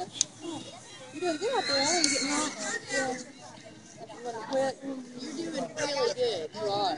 you're doing good out there. How are you getting out? Yeah. You're doing really good. You are.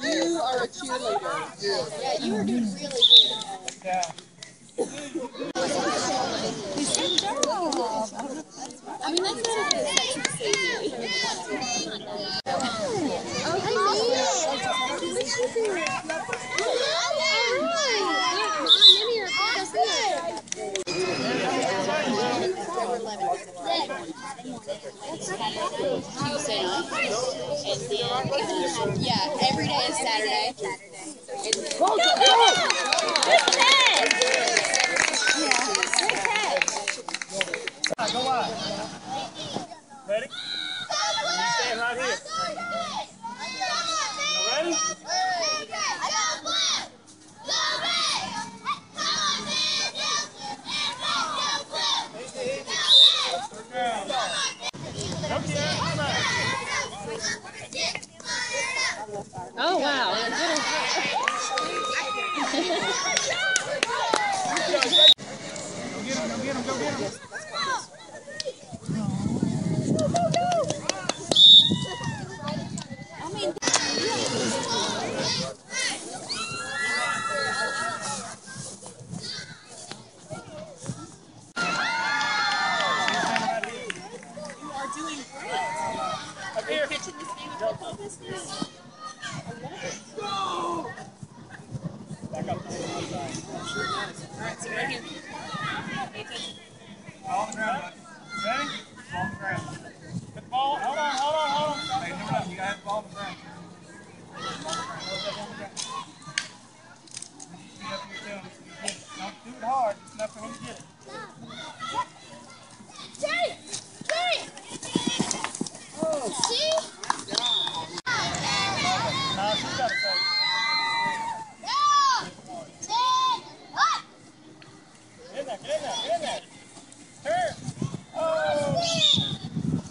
You are a cheerleader. Yeah. You are doing really good. Yeah. I mean, that's what it is. That's what 11. Tuesday night. And then, yeah, every day is Saturday. And then, go, go, go! Good catch! Good catch! Go on. Get him, go get him, go get him. Up here. Back up. Ball on the ground, bud. Ready? Ball on the ground. Put the ball. Hold on, hold on, hold on. Hey, no, no. You gotta have the ball on the ground. Ball on the ground. Hold that ball on the ground. Feet up here, too. You get it. Don't do it hard. Just enough for him to get it. Now, she's got to say. Get in there, get in there, get in there. Turn.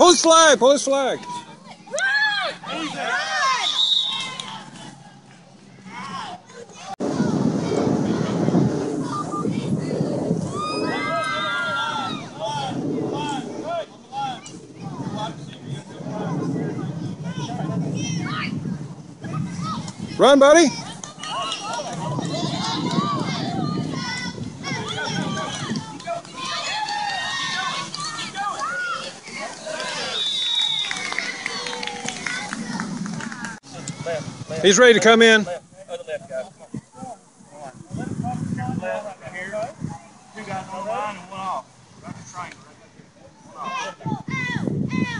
Pull his flag. Pull his flag. Easy. Run, buddy. He's ready to come in. Left, guys. On. Come on. Left, right here. Two guys on line and one off. Right triangle, right there. One off.